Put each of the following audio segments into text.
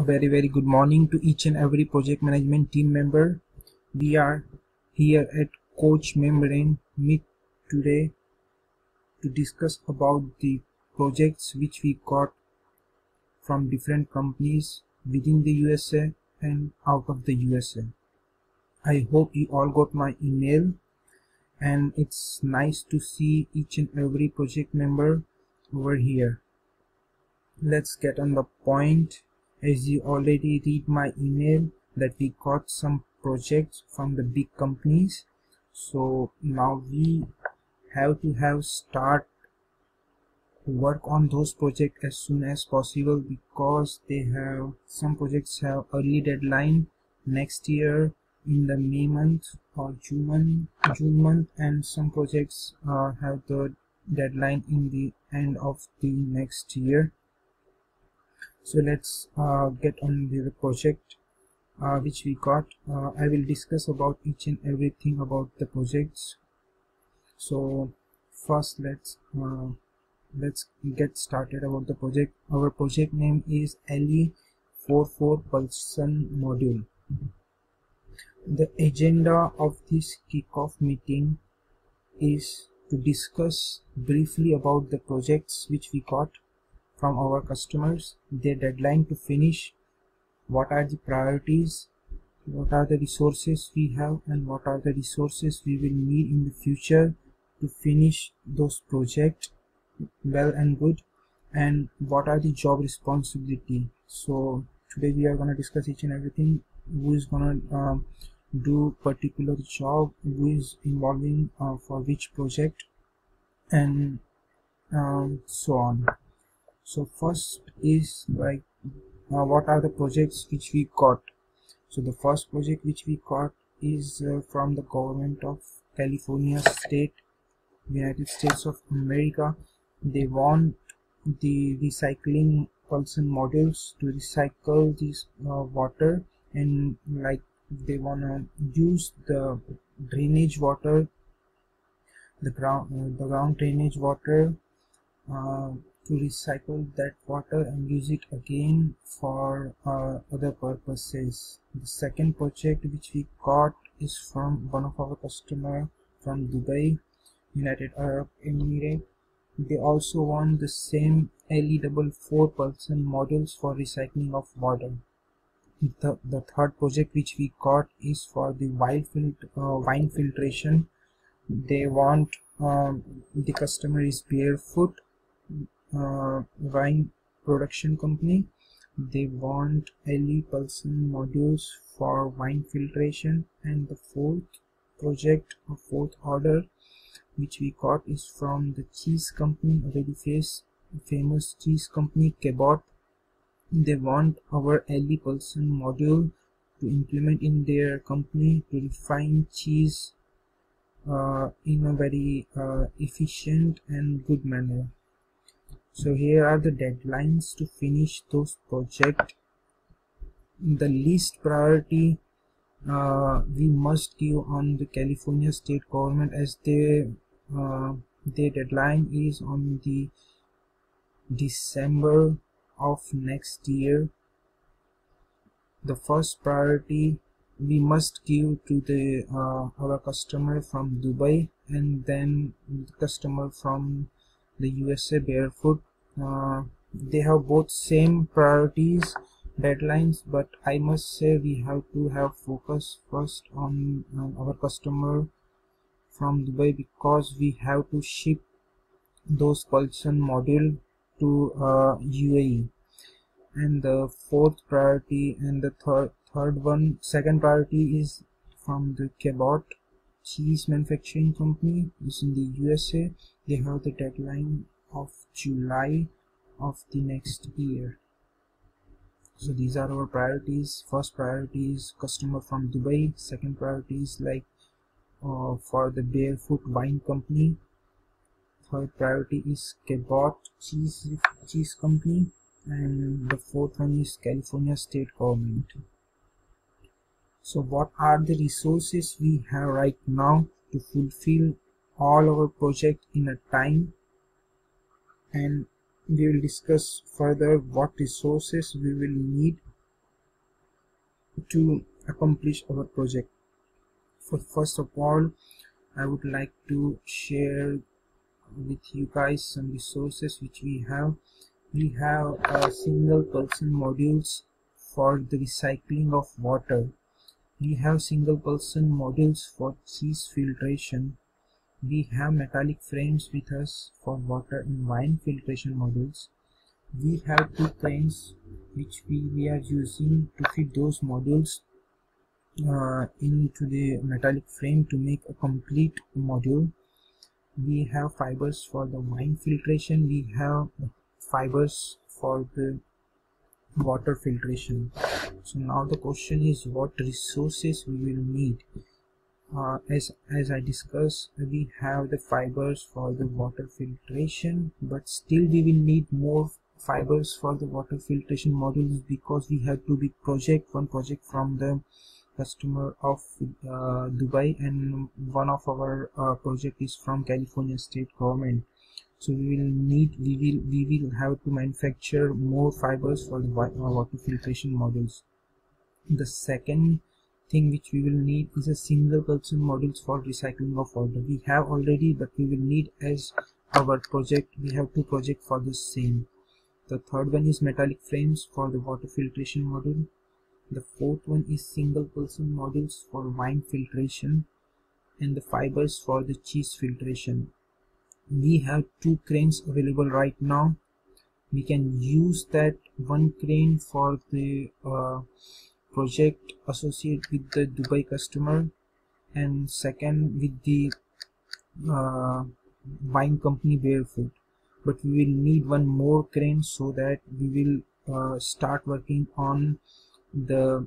a very very good morning to each and every project management team member. We are here at coach membrane meet today to discuss about the projects which we got from different companies within the USA and out of the USA I hope you all got my email and it's nice to see each and every project member over here. Let's get on the point as you already read my email that we got some projects from the big companies so now we have to have start work on those projects as soon as possible because they have some projects have early deadline next year in the May month or June month, June month and some projects uh, have the deadline in the end of the next year so let's uh, get on the project uh, which we got. Uh, I will discuss about each and everything about the projects. So first let's uh, let's get started about the project. Our project name is LE44 Pulsion module. The agenda of this kickoff meeting is to discuss briefly about the projects which we got from our customers, their deadline to finish, what are the priorities, what are the resources we have and what are the resources we will need in the future to finish those projects well and good and what are the job responsibility. So today we are going to discuss each and everything. Who is going to um, do particular job who is involving uh, for which project and um, so on so first is like uh, what are the projects which we got? So the first project which we got is uh, from the government of California state United States of America. They want the recycling Pulsion modules to recycle this uh, water and like they want to use the drainage water the ground uh, the ground drainage water uh, to recycle that water and use it again for uh, other purposes. The second project which we got is from one of our customer from Dubai United Arab Emirates they also want the same LE44 Pulsion modules for recycling of water. The, the third project which we got is for the wine, uh, wine filtration. They want um, the customer is barefoot uh, wine production company. They want LE Pulsion modules for wine filtration. And the fourth project or fourth order which we got is from the cheese company a very famous cheese company Cabot they want our LE Pulsion module to implement in their company to refine cheese uh, in a very uh, efficient and good manner so here are the deadlines to finish those project the least priority uh, we must give on the California state government as they uh, their deadline is on the December of next year. The first priority we must give to the uh, our customer from Dubai and then the customer from the USA barefoot. Uh, they have both same priorities deadlines but I must say we have to have focus first on, our customer from Dubai because we have to ship those Pulsion module to uh, UAE and the fourth priority and the third third one second priority is from the Cabot cheese manufacturing company is in the USA they have the deadline of July of the next year. So these are our priorities. First priority is customer from Dubai. Second priority is like uh, for the barefoot wine company. Third priority is Cabot cheese cheese company. And the fourth one is California state government so what are the resources we have right now to fulfill all our project in a time? And we will discuss further what resources we will need to accomplish our project. For first of all I would like to share with you guys some resources which we have. We have a single pulsion modules for the recycling of water we have single pulsion modules for cheese filtration. We have metallic frames with us for water and wine filtration modules. We have two cranes which we, we are using to fit those modules uh, into the metallic frame to make a complete module. We have fibers for the wine filtration. We have fibers for the water filtration. So now the question is what resources we will need. Uh, as as I discussed we have the fibers for the water filtration but still we will need more fibers for the water filtration modules because we have two big project one project from the customer of uh, Dubai and one of our uh, project is from California state government so we will need we will we will have to manufacture more fibers for the uh, water filtration modules the second thing which we will need is a single pulsion modules for recycling of water we have already but we will need as our project we have two project for the same the third one is metallic frames for the water filtration module. The fourth one is single pulsion modules for wine filtration and the fibers for the cheese filtration. We have two cranes available right now. We can use that one crane for the uh, project associated with the Dubai customer. And second with the uh, wine company barefoot. But we will need one more crane so that we will uh, start working on the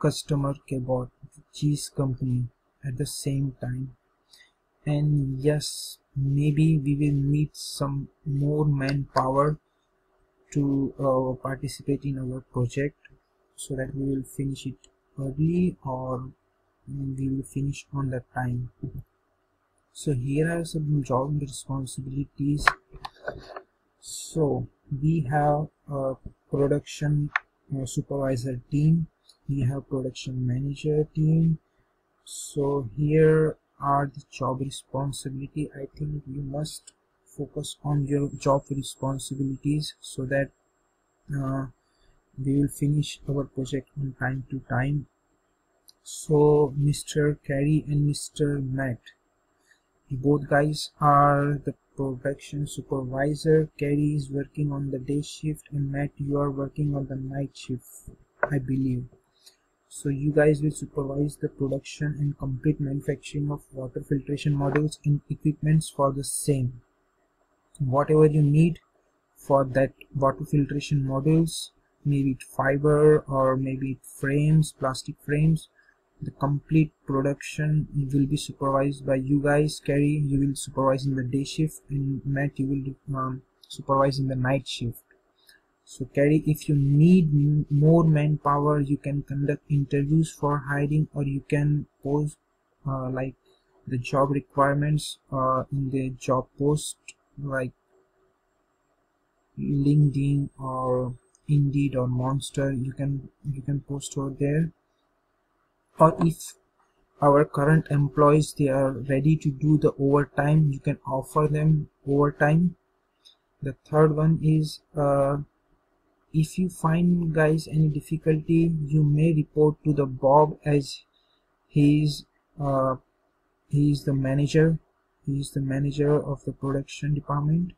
customer Cabot cheese company at the same time. And yes maybe we will need some more manpower to uh, participate in our project so that we will finish it early or we will finish on the time. So here are some job responsibilities. So we have a production uh, supervisor team. We have production manager team. So here are the job responsibility i think you must focus on your job responsibilities so that uh, we will finish our project on time to time. So mr Carey and mr matt both guys are the production supervisor. Carey is working on the day shift and Matt you are working on the night shift I believe so you guys will supervise the production and complete manufacturing of water filtration modules and equipments for the same. Whatever you need for that water filtration modules maybe it fiber or maybe it frames plastic frames the complete production will be supervised by you guys. Carey you will supervise in the day shift and Matt you will um, supervise in the night shift so Carey if you need more manpower you can conduct interviews for hiring or you can post uh, like the job requirements uh, in the job post like LinkedIn or Indeed or Monster. You can you can post over there. Or if our current employees they are ready to do the overtime you can offer them overtime. The third one is uh, if you find guys any difficulty you may report to the bob as he's uh, he's the manager. He's the manager of the production department.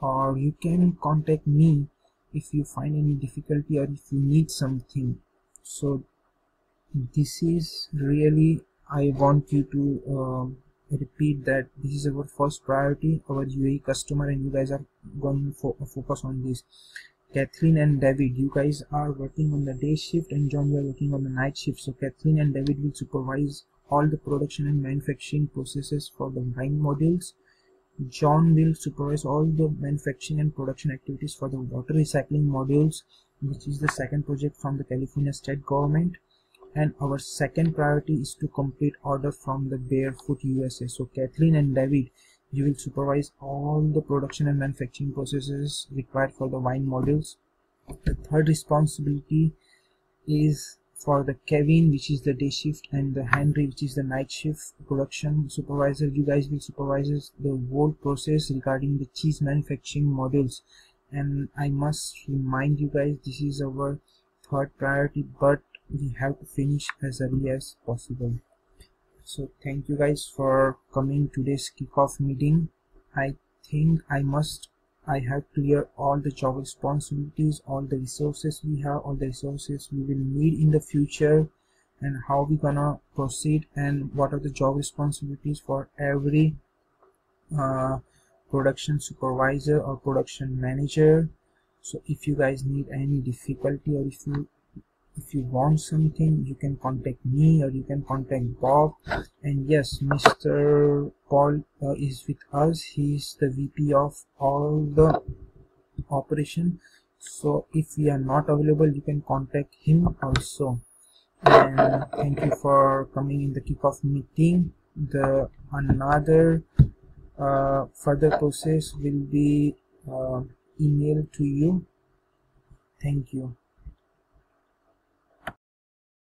Or you can contact me if you find any difficulty or if you need something. So this is really I want you to uh, repeat that this is our first priority. Our UAE customer and you guys are going to focus on this Kathleen and David you guys are working on the day shift and John you are working on the night shift. So Kathleen and David will supervise all the production and manufacturing processes for the wine modules. John will supervise all the manufacturing and production activities for the water recycling modules which is the second project from the California state government. And our second priority is to complete order from the barefoot usa so kathleen and david you will supervise all the production and manufacturing processes required for the wine modules. The third responsibility is for the Kevin which is the day shift and the Henry which is the night shift production. Supervisor you guys will supervise the whole process regarding the cheese manufacturing modules. And I must remind you guys this is our third priority but we have to finish as early as possible so thank you guys for coming today's kickoff meeting. I think I must I have clear all the job responsibilities, all the resources we have, all the resources we will need in the future and how we gonna proceed and what are the job responsibilities for every uh, production supervisor or production manager. So if you guys need any difficulty or if you if you want something you can contact me or you can contact bob. And yes mr paul uh, is with us. He's the vp of all the operation. So if we are not available you can contact him also. And thank you for coming in the kickoff meeting. The another uh, further process will be uh, emailed to you. Thank you